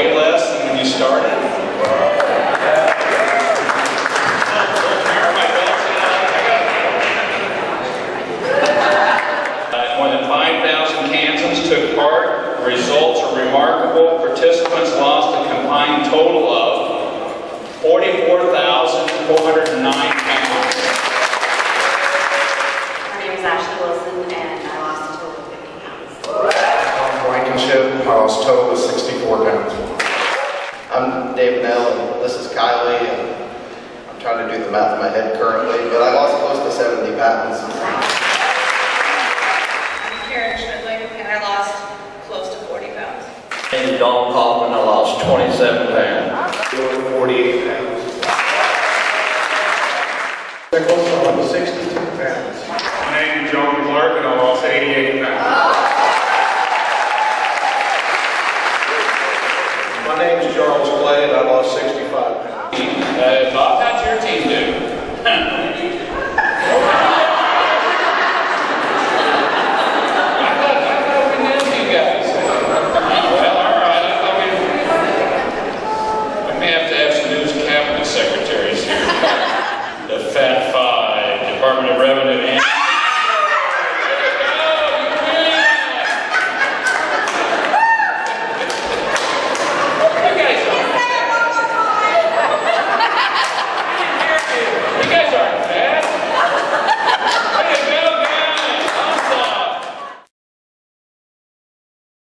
way less than when you started. More than 5,000 Kansans took part. The results are remarkable. Participants lost a combined total of 44,409 pounds. My name is Ashley Wilson and uh, Township, House total is 64 pounds. I'm David Nell, and this is Kylie, and I'm trying to do the math in my head currently, but I lost close to 70 pounds. I'm Karen Schmidling, and I lost close to 40 pounds. And Don Kaufman, I lost 27 pounds. 48 pounds. My name is Charles Clay, and I lost 65 pounds. Uh, Bob, how'd your team do?